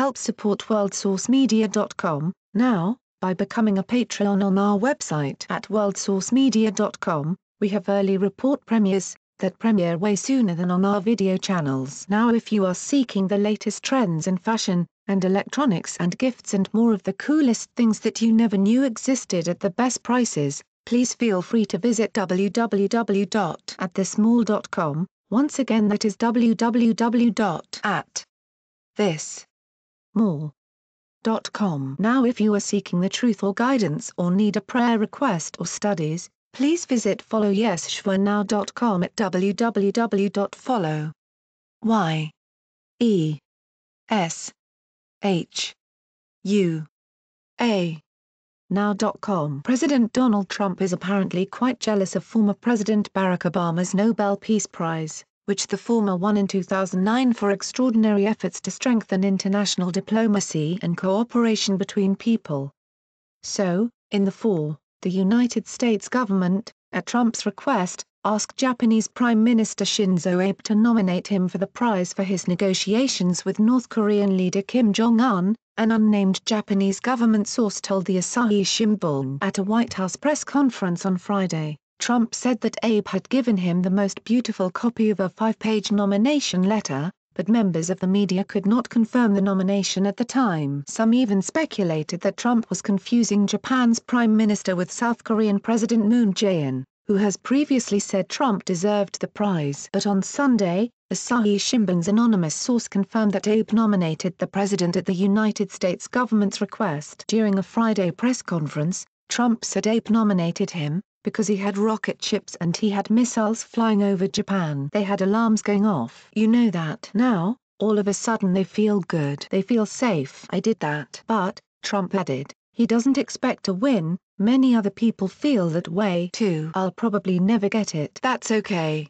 Help support worldsourcemedia.com, now, by becoming a Patreon on our website at worldsourcemedia.com, we have early report premieres, that premiere way sooner than on our video channels. Now if you are seeking the latest trends in fashion, and electronics and gifts and more of the coolest things that you never knew existed at the best prices, please feel free to visit www.atthismall.com, once again that is www.atthis.mall.com. Now if you are seeking the truth or guidance or need a prayer request or studies, please visit followyeshuanow.com at www.follow. Y. E. S. H. U. A. Now.com President Donald Trump is apparently quite jealous of former President Barack Obama's Nobel Peace Prize, which the former won in 2009 for extraordinary efforts to strengthen international diplomacy and cooperation between people. So, in the fall, the United States government, at Trump's request, asked Japanese Prime Minister Shinzo Abe to nominate him for the prize for his negotiations with North Korean leader Kim Jong-un, an unnamed Japanese government source told the Asahi Shimbun. At a White House press conference on Friday, Trump said that Abe had given him the most beautiful copy of a five-page nomination letter, but members of the media could not confirm the nomination at the time. Some even speculated that Trump was confusing Japan's prime minister with South Korean President Moon Jae-in who has previously said Trump deserved the prize. But on Sunday, Asahi Shimbun's anonymous source confirmed that Abe nominated the president at the United States government's request. During a Friday press conference, Trump said Abe nominated him, because he had rocket ships and he had missiles flying over Japan. They had alarms going off. You know that. Now, all of a sudden they feel good. They feel safe. I did that. But, Trump added, he doesn't expect to win, many other people feel that way too. I'll probably never get it. That's okay.